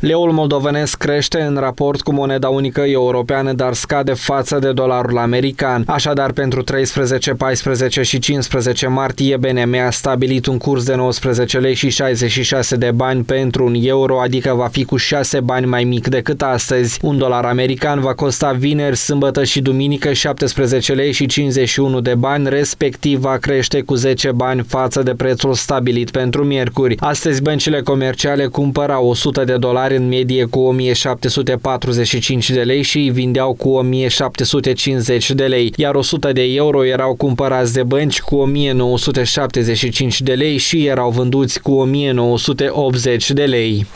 Leul moldovenesc crește în raport cu moneda unică europeană, dar scade față de dolarul american. Așadar, pentru 13, 14 și 15 martie, BNM a stabilit un curs de 19 lei și 66 de bani pentru un euro, adică va fi cu 6 bani mai mic decât astăzi. Un dolar american va costa vineri, sâmbătă și duminică 17 lei și 51 de bani, respectiv va crește cu 10 bani față de prețul stabilit pentru miercuri. Astăzi băncile comerciale cumpărau 100 de dolari în medie cu 1745 de lei și îi vindeau cu 1750 de lei, iar 100 de euro erau cumpărați de bănci cu 1975 de lei și erau vânduți cu 1980 de lei.